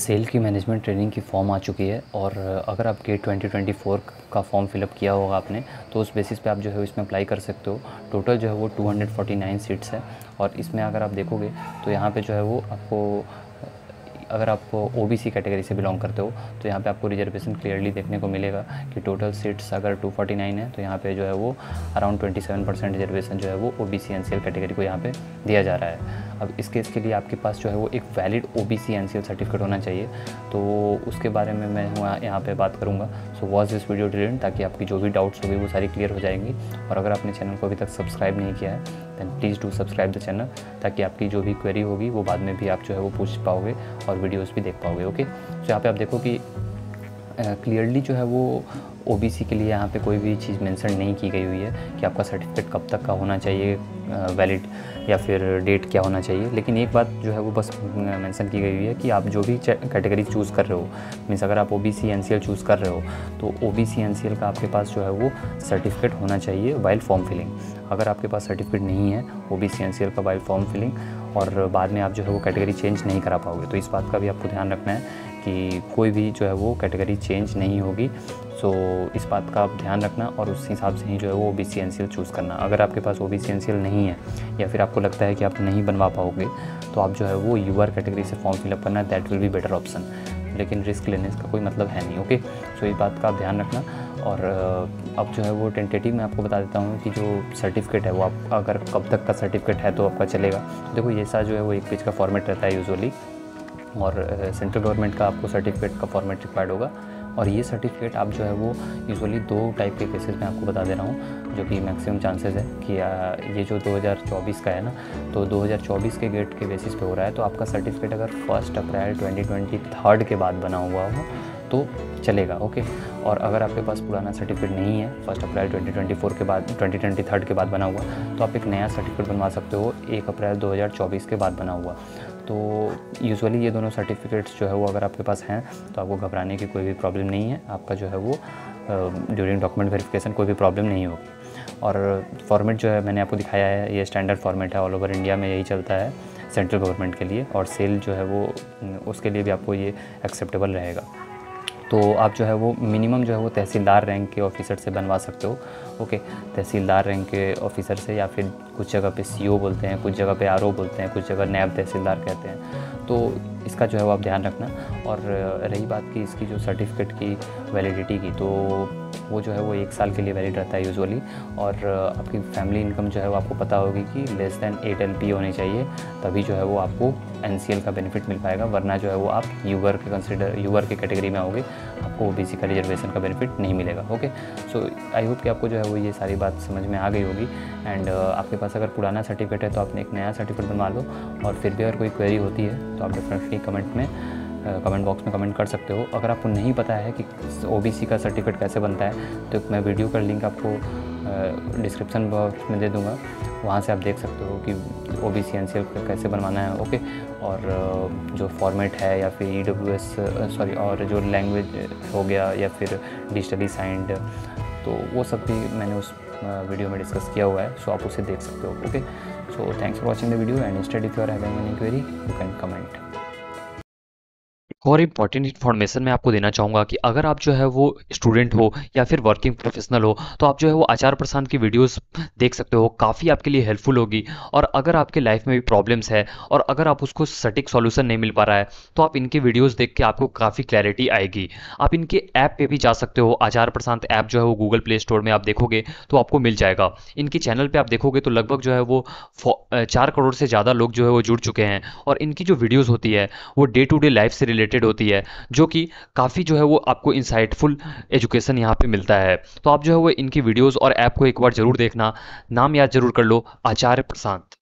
Cell की management training की form आ चुकी है और अगर आप गेट 2024 का फॉर्म फिलअप किया होगा आपने तो उस बेसिस पे आप जो है इसमें अप्लाई कर सकते हो। टोटल जो है वो 249 सीट्स है और इसमें अगर आप देखोगे तो यहाँ पे जो है वो आपको, अगर आप ओबीसी कैटेगरी से बिलोंग करते हो तो यहाँ पे आपको रिजर्वेशन क्लियरली देखने को मिलेगा कि टोटल सीट्स अगर 249 है तो यहाँ पे जो है वो अराउंड 27 परसेंट रिजर्वेशन जो है वो ओ बी कैटेगरी को यहाँ पे दिया जा रहा है। अब इस केस के लिए आपके पास जो है वो एक valid O B C N C L certificate होना चाहिए। तो उसके बारे में मैं यहाँ पर बात करूँगा। So watch this video till end ताकि आपकी जो भी डाउट्स होगी वो सारी क्लियर हो जाएँगी। और अगर आपने चैनल को अभी तक सब्सक्राइब नहीं किया है then please do subscribe the channel ताकि आपकी जो भी क्वेरी होगी वो बाद में भी आप जो है वो पूछ पाओगे और वीडियोज़ भी देख पाओगे ओके तो यहाँ पे आप देखो कि क्लियरली जो है वो ओबीसी के लिए यहाँ पे कोई भी चीज़ मेंशन नहीं की गई हुई है कि आपका सर्टिफिकेट कब तक का होना चाहिए वैलिड या फिर डेट क्या होना चाहिए। लेकिन एक बात जो है वो बस मेंशन की गई हुई है कि आप जो भी कैटेगरी चूज़ कर रहे हो मीन्स अगर आप O B C N C L choose कर रहे हो तो O B C N C L का आपके पास जो है वो सर्टिफिकेट होना चाहिए वाइल फॉर्म फिलिंग अगर आपके पास सर्टिफिकेट नहीं है O B C N C L का वाइल फॉर्म फिलिंग और बाद में आप जो है वो कैटेगरी चेंज नहीं करा पाओगे तो इस बात का भी आपको ध्यान रखना है कि कोई भी जो है वो कैटेगरी चेंज नहीं होगी। सो इस बात का आप ध्यान रखना और उस हिसाब से ही जो है वो O B C N C L choose करना। अगर आपके पास O B C N C L नहीं है, या फिर आपको लगता है कि आप नहीं बनवा पाओगे तो आप जो है वो यू आर कैटेगरी से फॉर्म फिलअप करना that will be better option लेकिन रिस्क लेने का कोई मतलब है नहीं ओके सो इस बात का ध्यान रखना और अब जो है वो टेंटेटिव मैं आपको बता देता हूँ कि जो सर्टिफिकेट है वो आप, अगर कब तक का सर्टिफिकेट है तो आपका चलेगा। देखो, ये सा जो है वो एक पेज का फॉर्मेट रहता है यूजुअली और सेंट्रल गवर्नमेंट का आपको सर्टिफिकेट का फॉर्मेट रिक्वायर्ड होगा। और ये सर्टिफिकेट आप जो है वो यूजुअली दो टाइप के केसेस में आपको बता दे रहा हूँ, जो कि मैक्सिमम चांसेस है कि ये जो 2024 का है ना तो 2024 के गेट के बेसिस पे हो रहा है तो आपका सर्टिफिकेट अगर फ़र्स्ट अप्रैल 2023 के बाद बना हुआ हो तो चलेगा ओके और अगर आपके पास पुराना सर्टिफिकेट नहीं है फ़र्स्ट अप्रैल 2024 के बाद 2023 के बाद बना हुआ तो आप एक नया सर्टिफिकेट बनवा सकते हो, एक अप्रैल 2024 के बाद बना हुआ। तो यूजुअली ये दोनों सर्टिफिकेट्स जो है वो अगर आपके पास हैं तो आपको घबराने की कोई भी प्रॉब्लम नहीं है। आपका जो है वो ड्यूरिंग डॉक्यूमेंट वेरिफिकेशन कोई भी प्रॉब्लम नहीं होगी। और फॉर्मेट जो है मैंने आपको दिखाया है, ये स्टैंडर्ड फॉर्मेट है ऑल ओवर इंडिया में यही चलता है सेंट्रल गवर्नमेंट के लिए। और सेल जो है वो, उसके लिए भी आपको ये एक्सेप्टेबल रहेगा। तो आप जो है वो मिनिमम जो है वो तहसीलदार रैंक के ऑफिसर से बनवा सकते हो ओके तहसीलदार रैंक के ऑफिसर से या फिर कुछ जगह पे सीओ बोलते हैं, कुछ जगह पे आरओ बोलते हैं, कुछ जगह नैब तहसीलदार कहते हैं। तो इसका जो है वो आप ध्यान रखना। और रही बात की इसकी जो सर्टिफिकेट की वैलिडिटी की तो वो जो है वो एक साल के लिए वैलिड रहता है यूजुअली और आपकी फैमिली इनकम जो है वो आपको पता होगी कि लेस दैन एट एल होनी चाहिए, तभी जो है वो आपको एन सी एल का बेनिफिट मिल पाएगा, वरना जो है वो आप यूवर के कंसिडर यूवर के कैटेगरी में आओगे, आपको ओ का रिजर्वेशन का बेनिफिट नहीं मिलेगा ओके सो आई होप कि आपको जो है वो ये सारी बात समझ में आ गई होगी एंड आपके पास अगर पुराना सर्टिफिकेट है तो आपने एक नया सर्टिफिकेट बनवा लो और फिर भी अगर कोई क्वेरी होती है तो आप डेफिनेटली कमेंट में कमेंट बॉक्स में कमेंट कर सकते हो। अगर आपको नहीं पता है कि ओबीसी का सर्टिफिकेट कैसे बनता है तो मैं वीडियो का लिंक आपको डिस्क्रिप्शन बॉक्स में दे दूँगा। वहाँ से आप देख सकते हो कि ओ बी सी एन कैसे बनवाना है ओके और जो फॉर्मेट है या फिर ई डब्ल्यू एस सॉरी और जो लैंग्वेज हो गया या फिर डिजिटली साइंड तो वो सब भी मैंने उस वीडियो में डिस्कस किया हुआ है सो आप उसे देख सकते हो okay so thanks for watching the video and you are having any query you can comment और इंपॉर्टेंट इन्फॉर्मेशन मैं आपको देना चाहूँगा कि अगर आप जो है वो स्टूडेंट हो या फिर वर्किंग प्रोफेशनल हो तो आप जो है वो आचार प्रसाद की वीडियोस देख सकते हो। काफ़ी आपके लिए हेल्पफुल होगी। और अगर आपके लाइफ में भी प्रॉब्लम्स है और अगर आप उसको सटीक सॉल्यूशन नहीं मिल पा रहा है तो आप इनके वीडियोज़ देख के आपको काफ़ी क्लैरिटी आएगी। आप इनके ऐप पर भी जा सकते हो। आचार प्रशांत ऐप जो है वो गूगल प्ले स्टोर में आप देखोगे तो आपको मिल जाएगा। इनके चैनल पर आप देखोगे तो लगभग जो है वो चार करोड़ से ज़्यादा लोग जो है वो जुड़ चुके हैं। और इनकी जो वीडियोज़ होती है, वो डे टू डे लाइफ से रिलेटेड रिलेटेड होती है, जो कि काफ़ी जो है वो आपको इंसाइटफुल एजुकेशन यहाँ पे मिलता है। तो आप जो है वो इनकी वीडियोस और ऐप को एक बार ज़रूर देखना। नाम याद ज़रूर कर लो, आचार्य प्रशांत।